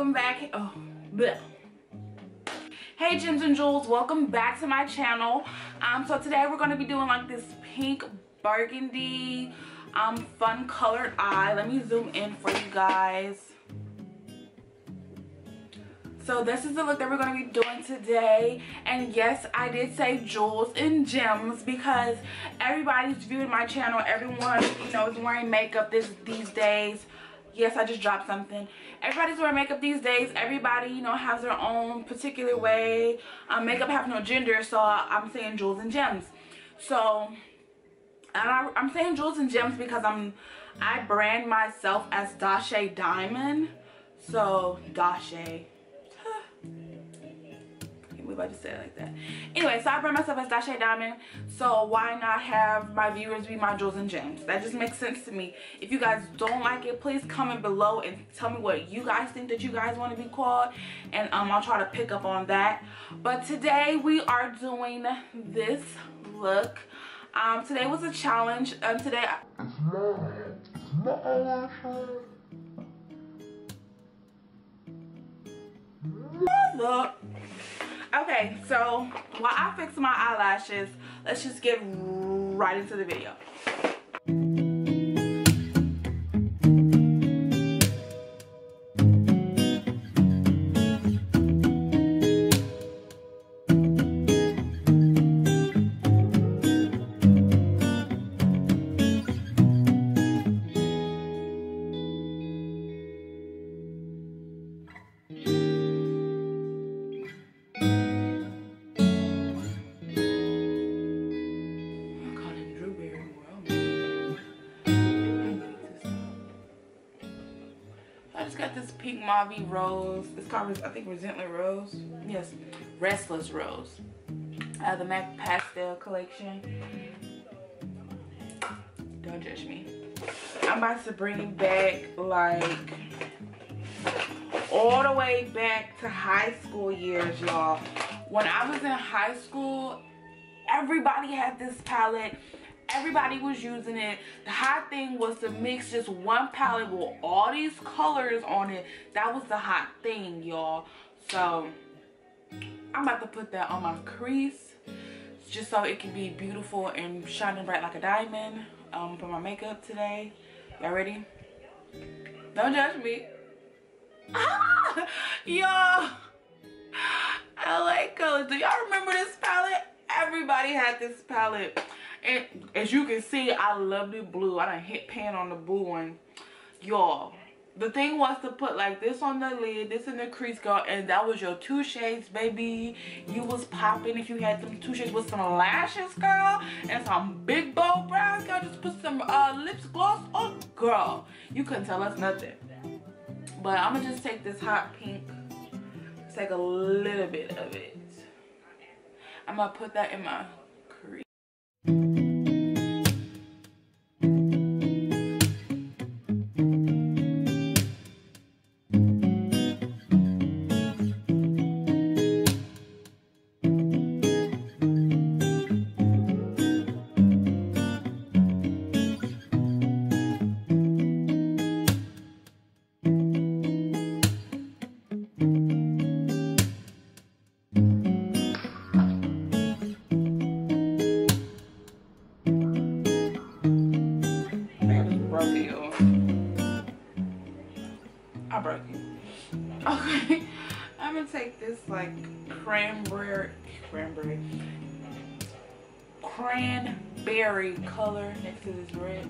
welcome back. Oh bleh. hey gems and jewels welcome back to my channel. Um so today we're going to be doing like this pink burgundy um fun colored eye. Let me zoom in for you guys. So this is the look that we're going to be doing today. And yes i did say jewels and gems because everybody's viewing my channel. Everyone you know is wearing makeup this these days yes i just dropped something. Everybody's wearing makeup these days. Everybody you know has their own particular way. Um, makeup has no gender so i'm saying jewels and gems. So I, i'm saying jewels and gems because i'm i brand myself as Dishai diamond. So Dishai about to say it like that. Anyway, so I brand myself as Dishai Diamond. So why not have my viewers be my jewels and gems? That just makes sense to me. If you guys don't like it, please comment below and tell me what you guys think that you guys want to be called. And um, I'll try to pick up on that. But today we are doing this look. Um, today was a challenge. Um, today. Look. Okay, so while I fix my eyelashes, let's just get right into the video. This pink mauve rose. It's called, I think, Resentment Rose. Yes, Restless Rose. Uh, the MAC Pastel collection. Don't judge me. I'm about to bring back, like, all the way back to high school years, y'all. When I was in high school, everybody had this palette everybody was using it. The hot thing was to mix just one palette with all these colors on it. That was the hot thing y'all. So i'm about to put that on my crease just so it can be beautiful and shining bright like a diamond. Um for my makeup today. Y'all ready? Don't judge me. Y'all i like colors. Do y'all remember this palette? Everybody had this palette and as you can see, I love the blue. I done hit pan on the blue one. Y'all, the thing was to put like this on the lid, this in the crease, girl, and that was your two shades, baby. You was popping if you had them two shades with some lashes, girl, and some big bold brows, girl. Just put some uh, lips gloss on, girl. You couldn't tell us nothing. But I'm gonna just take this hot pink, take a little bit of it. I'm gonna put that in my cranberry color next to this red.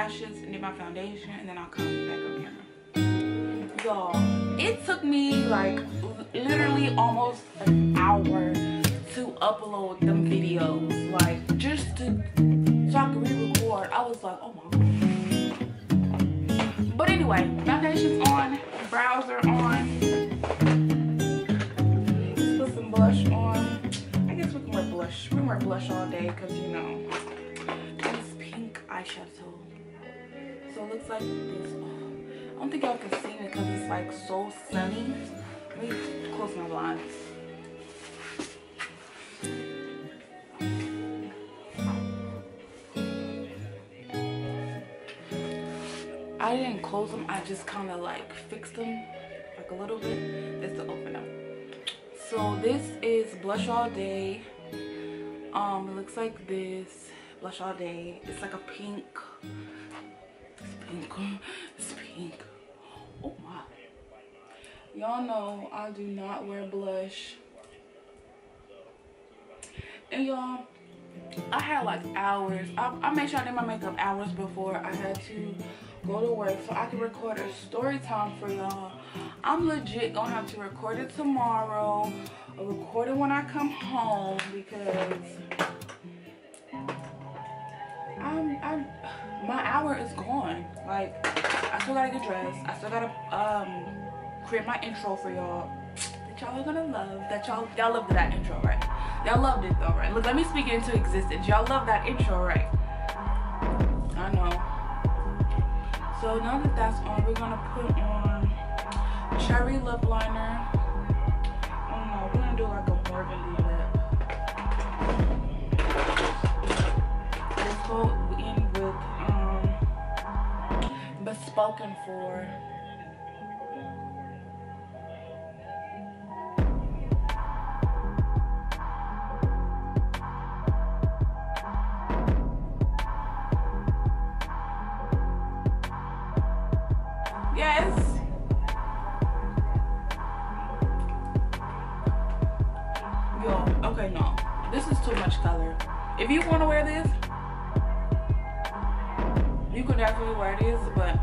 On some lashes and do my foundation and then I'll come back up here. Y'all, it took me like literally almost an hour to upload them videos. Like just to so I could re-record. I was like, oh my god. But anyway, foundation's on, brows are on. Put some blush on. I guess we can wear blush. We can wear blush all day because you know pink eyeshadow. So it looks like this. I don't think y'all can see it because it's like so sunny. Let me close my blinds. I didn't close them. I just kind of like fixed them like a little bit just to open them. So this is Blush All Day. Um, it looks like this blush all day. It's like a pink. Pink. It's pink. Oh my. Y'all know I do not wear blush. And y'all, I had like hours. I, I made sure I did my makeup hours before I had to go to work so I can record a story time for y'all. I'm legit gonna have to record it tomorrow or record it when I come home because my hour is gone. Like, I still gotta get dressed. I still gotta um create my intro for y'all that y'all are gonna love. That y'all y'all loved that intro, right? Y'all loved it though, right? Look, let me speak into existence. Y'all love that intro, right? I know. So now that that's on, we're gonna put on cherry lip liner. I don't know. We're gonna do like a burgundy go in Bespoken for Yes. Yo, okay, no. This is too much color. If you want to wear this, you can definitely wear this, but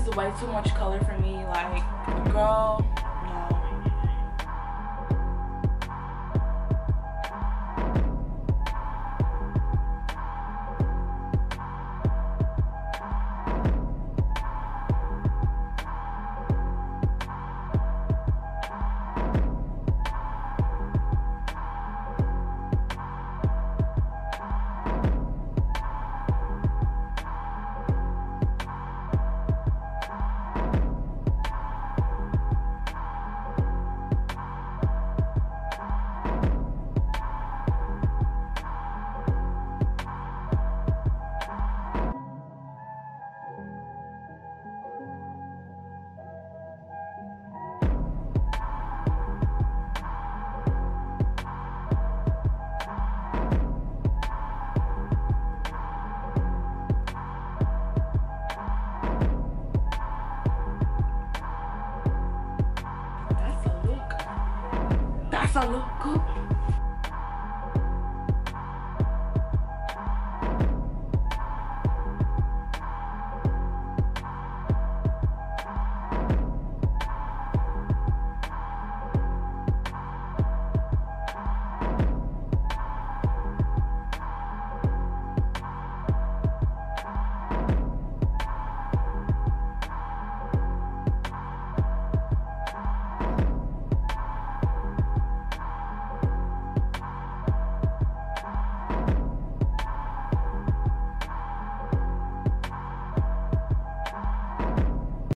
is way too much color for me. Like, girl, sálọ.